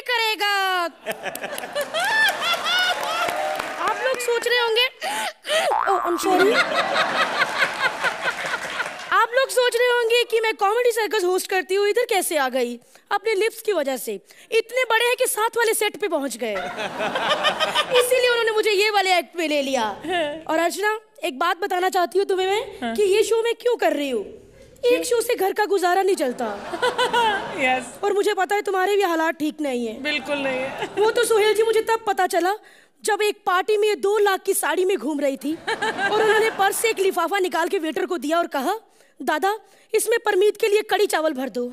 नहीं करेगा। आप लोग सोच रहे होंगे सॉरी आप लोग सोच रहे होंगे कि मैं कॉमेडी सर्कस होस्ट करती हूँ इधर कैसे आ गई? अपने लिप्स की वजह से। इतने बड़े हैं कि साथ वाले सेट पे पहुँच गए। इसीलिए उन्होंने मुझे ये वाले एक्ट पे ले लिया। और अर्चना एक बात बताना चाहती हूँ तुम्हें मैं कि ये शो मैं क्यों कर रही हूँ? एक शो से घर का गुजारा नहीं चलता। Yes. और मुझे पता है तुम्हारे भी हालात ठीक नहीं है। बिल्कुल नहीं है। वो तो सुहेल जी मुझे तब पता चला जब एक पार्टी में दो लाख की साड़ी में घूम रही थी और उन्होंने पर्स से एक लिफाफा निकाल के वेटर को दिया और कहा दादा इसमें परमीत के लिए कड़ी चावल भर दो।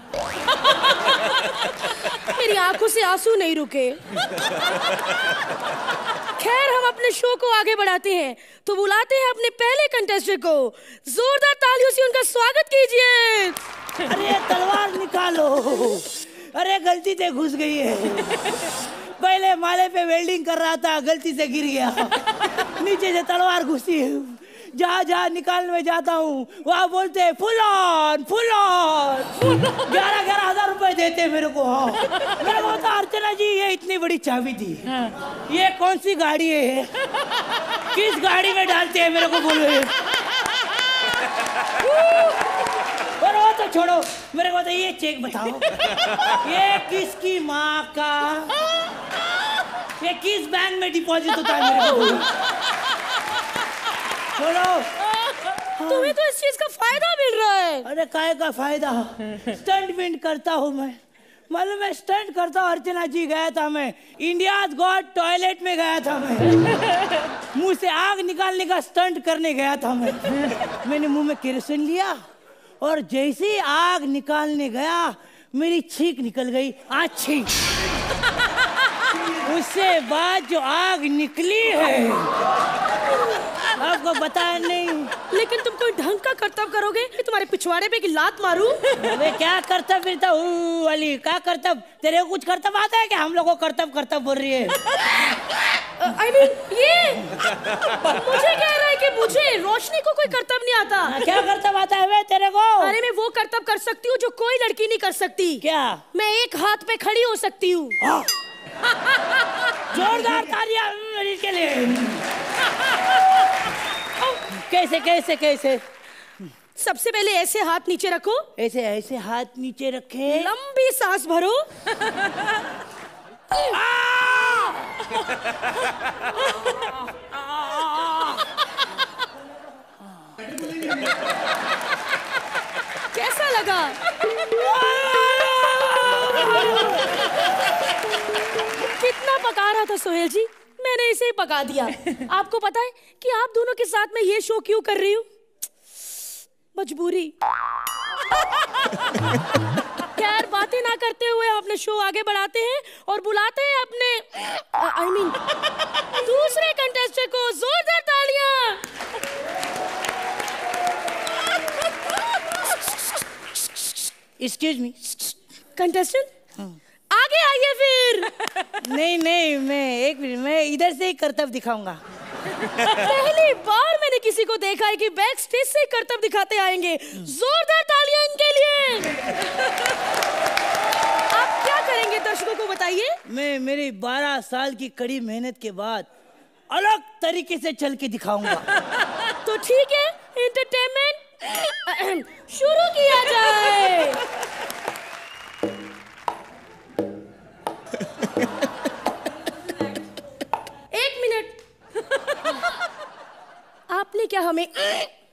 मेरी आँखों से आँसू नहीं रुके। खैर, हम अपने शो को आगे बढ़ाते हैं। तो बुलाते हैं अपने पहले कंटेस्टेंट को। जोरदार तालियों से उनका स्वागत कीजिए। अरे, तलवार निकालो। अरे, गलती से घुस गई है। पहले माले पे वेल्डिंग कर रहा था, गलती से गिर गया। नीचे से तलवार घुसी जहाँ जहाँ निकालने में जाता हूँ। वहाँ बोलते हैं फुल ऑन फुल ऑन ग्यारह ग्यारह हज़ार रुपए देते मेरे को हाँ। मेरे को तो अर्चना जी ये इतनी बड़ी चाबी दी ये कौन सी गाड़ी है? किस गाड़ी में डालते हैं मेरे को बोलो और वो तो छोड़ो मेरे को तो ये चेक बताओ। ये किसकी माँ का? ये किस बैंक में डिपॉजिट होता है मेरे को छोड़ो तुम्हें तो इस चीज़ का फ़ायदा मिल रहा है। अरे काय का फ़ायदा? स्टंट विंट करता हूँ मैं। मालूम मैं स्टंट करता हूँ अर्चना जी गया था मैं। इंडिया गॉड टॉयलेट में गया था मैं। मुँह से आग निकालने का स्टंट करने गया था मैं। मैंने मुँह में केरोसिन लिया और जैसे ही आग निकालने गया मेरी छींक निकल गई आछी उससे बाद जो आग निकली है आपको बताया नहीं। लेकिन तुम कोई ढंग का कर्तव्य करोगे? कि तुम्हारे पिछवाड़े पे की लात मारू? अबे क्या करतब फिरता हूँ वाली क्या करतब तेरे को कुछ करतब आता है क्या? हम लोग को करतब करतब बोल रही है। आई मीन ये मुझे कह रहा है कि मुझे रोशनी को कोई कर्तव्य नहीं आता। हाँ, क्या करतब आता है बे तेरे को? अरे मैं वो कर्तव्य कर सकती हूँ जो कोई लड़की नहीं कर सकती। क्या? मैं एक हाथ पे खड़ी हो सकती हूँ। हाँ। जोरदार तालियाँ इसके लिए। कैसे कैसे कैसे? सबसे पहले ऐसे हाथ नीचे रखो। ऐसे ऐसे हाथ नीचे रखे। लंबी सांस भरो। कैसा लगा? कितना पका रहा था सोहेल जी? मैंने इसे पका दिया। आपको पता है कि आप दोनों के साथ में ये शो क्यों कर रही हूँ? मजबूरी। खैर बातें ना करते हुए हम अपने शो आगे बढ़ाते हैं और बुलाते हैं अपने आई मीन दूसरे कंटेस्टेंट को जोरदार तालियाँ। एक्सक्यूज मी कंटेस्टेंट आगे आइए फिर। नहीं नहीं मैं एक मिनट मैं इधर से ही करतब दिखाऊँगा। पहली बार मैंने किसी को देखा है कि बैक स्टेज से करतब दिखाते आएँगे। जोरदार तालियाँ इनके लिए। आप क्या करेंगे दर्शकों को बताइए? मैं मेरी बारह साल की कड़ी मेहनत के बाद अलग तरीके से चल के दिखाऊँगा। तो ठीक है एंटरटेनमेंट शुरू किया जाए। हमें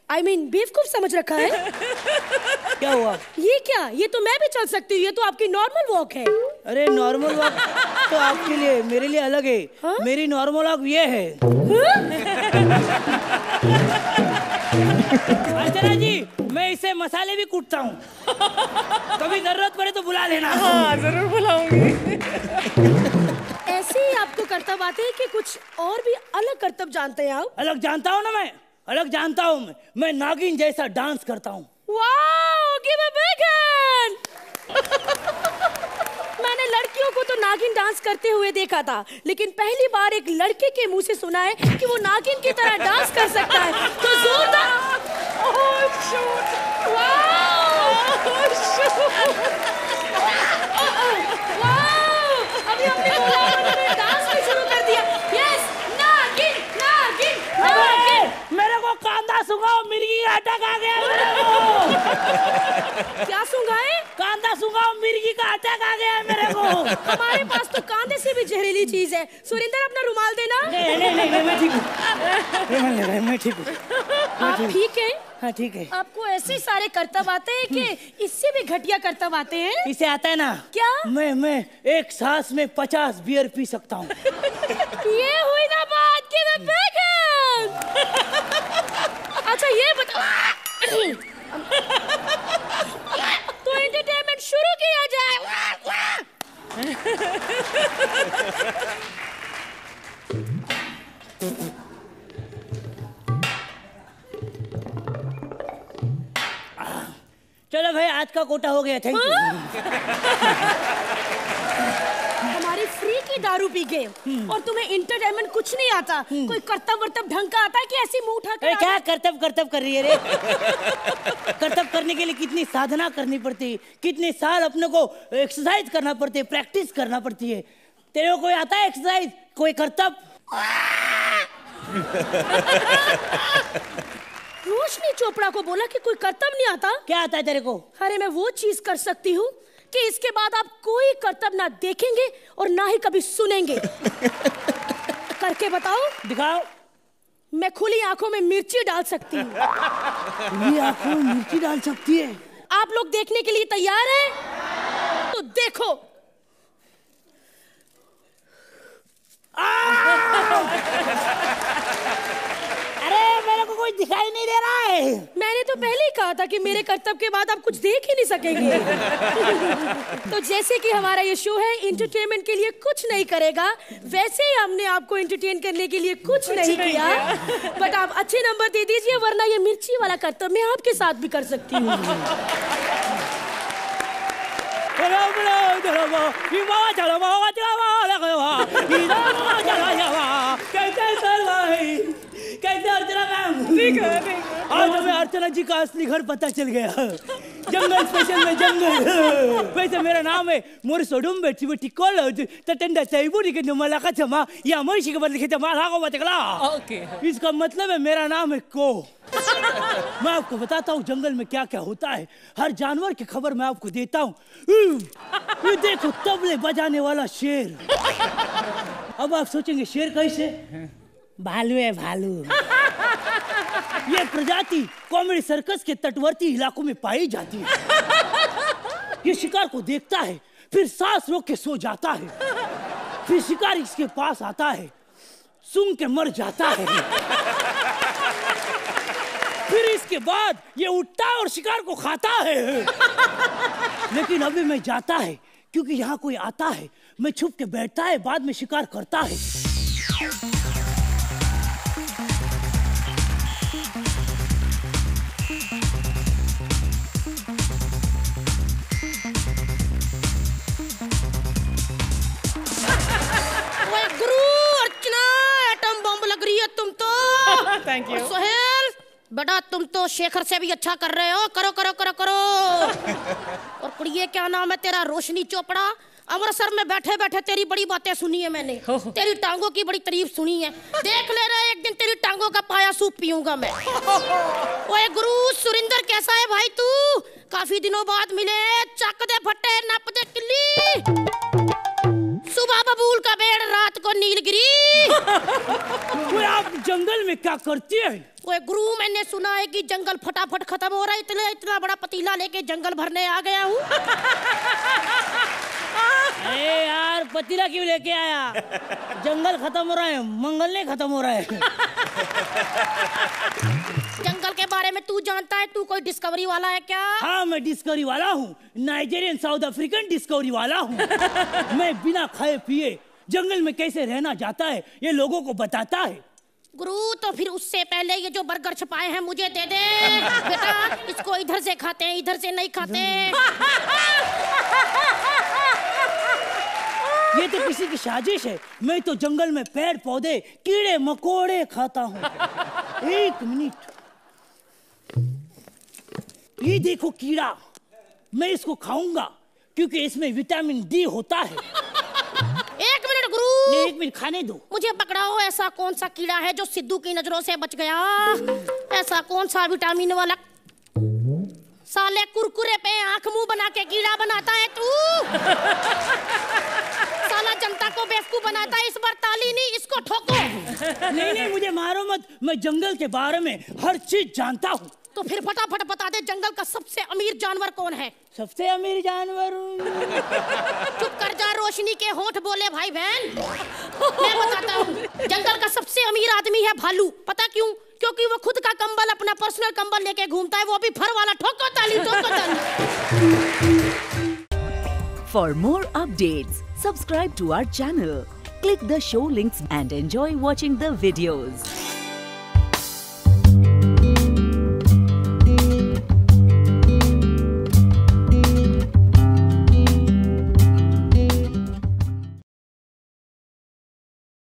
आई मीन बेवकूफ़ समझ रखा है। क्या हुआ? ये क्या? ये तो मैं भी चल सकती हूँ। ये तो आपकी नॉर्मल वॉक है। अरे नॉर्मल वॉक तो आपके लिए मेरे लिए अलग है। हाँ? मेरी नॉर्मल वॉक ये है। अर्चना जी मैं इसे मसाले भी कूटता हूँ। कभी ज़रूरत पड़े तो बुला लेना। हाँ ज़रूर बुलाऊँगी। ऐसे ही आपको करतब आते हैं कि कुछ और भी अलग करतब जानते हैं आप? अलग जानता हूँ ना मैं। अलग जानता हूँ मैं। मैं नागिन जैसा डांस करता हूँ। मैंने लड़कियों को तो नागिन डांस करते हुए देखा था, लेकिन पहली बार एक लड़के के मुँह से सुना है कि वो नागिन की तरह डांस कर सकता है। तो जोरदार oh, oh, oh, अभी क्या सुंघाए? कांदा सुंगा मिर्गी का अटैक आ गया है मेरे को। हमारे पास तो कांदे से भी जहरीली चीज़ है। सुरेंद्र अपना रुमाल देना। नहीं नहीं नहीं, नहीं मैं ठीक हूँ। रुमाल ले रहा है, मैं ठीक हूँ। आप ठीक है। हाँ? ठीक है। आपको ऐसे सारे करतब आते हैं कि इससे भी घटिया करतब आते हैं? इसे आता है ना? क्या? मैं मैं एक सांस में पचास बियर पी सकता हूँ। ये हुई ना बात कि मैं बेगम अच्छा ये बताओ तो एंटरटेनमेंट शुरू किया जाए। चलो भाई आज का कोटा हो गया थैंक यू दारू पी गए और तुम्हें इंटरटेनमेंट कुछ नहीं आता। कोई करतब वर्तब ढंग का आता है कि ऐसी मुँह उठा अरे कर क्या करतब करतब कर रही है रे? करतब करने के लिए कितनी साधना करनी पड़ती। है कितने साल अपने को एक्सरसाइज करना पड़ती है प्रैक्टिस करना पड़ती है। तेरे को कोई आता है एक्सरसाइज कोई करतब रोशनी चोपड़ा को बोला कि कोई कर्तव्य नहीं आता। क्या आता है तेरे को? अरे मैं वो चीज़ कर सकती हूँ कि इसके बाद आप कोई करतब ना देखेंगे और ना ही कभी सुनेंगे। करके बताओ दिखाओ। मैं खुली आँखों में मिर्ची डाल सकती हूँ। ये आँखों में मिर्ची डाल सकती है? आप लोग देखने के लिए तैयार हैं? तो देखो। अरे मेरे को कोई दिखाई नहीं दे रहा है। मैंने तो पहले कहा था कि मेरे कर्तव्य के बाद आप कुछ देख ही नहीं सकेंगे। तो जैसे कि हमारा ये शो है इंटरटेनमेंट के लिए कुछ नहीं करेगा वैसे ही हमने आपको एंटरटेन करने के लिए कुछ नहीं नहीं किया। बट आप अच्छे नंबर दे दीजिए वरना ये मिर्ची वाला कर्तव्य मैं आपके साथ भी कर सकती हूँ। कैसे अर्चना मैम। ठीक है ठीक है। आज हमें अर्चना जी का असली घर पता चल गया। जंगल स्पेशल में जंगल। वैसे मेरा नाम है मोर सोडुम बेटी बेटी कॉलेज तटंडा सैबुरी के नुमला का चमा या मोशी के बदले के चमा लागो बतकला ओके। इसका मतलब है मेरा नाम है को। मैं आपको बताता हूँ जंगल में क्या क्या होता है। हर जानवर की खबर मैं आपको देता हूँ। ये देखो तबले बजाने वाला शेर। अब आप सोचेंगे शेर कैसे? भालू है, भालू। ये प्रजाति कॉमेडी सर्कस के तटवर्ती इलाकों में पाई जाती है। ये शिकार को देखता है, फिर सांस रोक के सो जाता है। फिर शिकार इसके पास आता है, सूंघ के मर जाता है। फिर इसके बाद ये उठता और शिकार को खाता है। लेकिन अभी मैं जाता है, क्योंकि यहाँ कोई आता है, मैं छुप के बैठता है, बाद में शिकार करता है। You. और सोहेल बेटा तुम तो शेखर से भी अच्छा कर रहे हो। करो करो करो करो। और कुड़िए क्या नाम है तेरा? रोशनी चोपड़ा। अमृतसर में बैठे बैठे तेरी बड़ी बातें सुनी है मैंने। तेरी टांगों की बड़ी तारीफ़ सुनी है। देख ले रहा एक दिन तेरी टांगों का पाया सूप पीऊँगा मैं। ओए गुरु सुरिंदर कैसा है भाई तू? काफ़ी दिनों बाद मिले। चक दे फटे नप दे किल्ली। सुबह बबूल का को नीलगिरी। आप जंगल में क्या करती है? ओए गुरु मैंने सुना है कि जंगल फटाफट खत्म हो रहा है इतने इतना बड़ा पतीला लेके जंगल भरने आ गया हूँ। अरे यार पतीला क्यों लेके आया? जंगल खत्म हो रहा है मंगल नहीं खत्म हो रहा है। जंगल के बारे में तू जानता है तू कोई डिस्कवरी वाला है क्या? हाँ मैं डिस्कवरी वाला हूँ। नाइजेरियन साउथ अफ्रीकन डिस्कवरी वाला हूँ। मैं बिना खाए पिए जंगल में कैसे रहना जाता है ये लोगों को बताता है। गुरु तो फिर उससे पहले ये जो बर्गर छपाए हैं मुझे दे दे। बेटा इसको इधर से खाते हैं इधर से नहीं खाते। ये तो किसी की साजिश है। मैं तो जंगल में पेड़ पौधे कीड़े मकोड़े खाता हूँ। एक मिनट। ये देखो कीड़ा। मैं इसको खाऊँगा क्योंकि इसमें विटामिन डी होता है। नहीं, एक मिनट खाने दो। मुझे पकड़ाओ ऐसा कौन सा कीड़ा है जो सिद्धू की नज़रों से बच गया? ऐसा कौन सा विटामिन वाला? साले कुरकुरे पे आँख मुँह बना के कीड़ा बनाता है तू। साला जनता को बेवकूफ़ बनाता है इस बार ताली नहीं इसको ठोको। नहीं नहीं मुझे मारो मत। मैं जंगल के बारे में हर चीज़ जानता हूँ। तो फिर फटाफट बता दे जंगल का सबसे अमीर जानवर कौन है? सबसे अमीर जानवर? चुप कर जा रोशनी के होठ बोले भाई बहन। मैं बताता हूँ जंगल का सबसे अमीर आदमी है भालू। पता क्यों? क्योंकि वो खुद का कंबल अपना पर्सनल कंबल लेके घूमता है। वो भी फर वाला ठोको ताली ठोको ताली। For more updates, subscribe to our channel, click the show links and enjoy watching the videos.